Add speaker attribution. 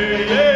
Speaker 1: yeah.